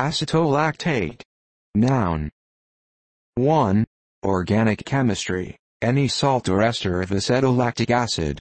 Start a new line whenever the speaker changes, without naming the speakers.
Acetolactate. Noun. 1. Organic chemistry, any salt or ester of acetolactic acid.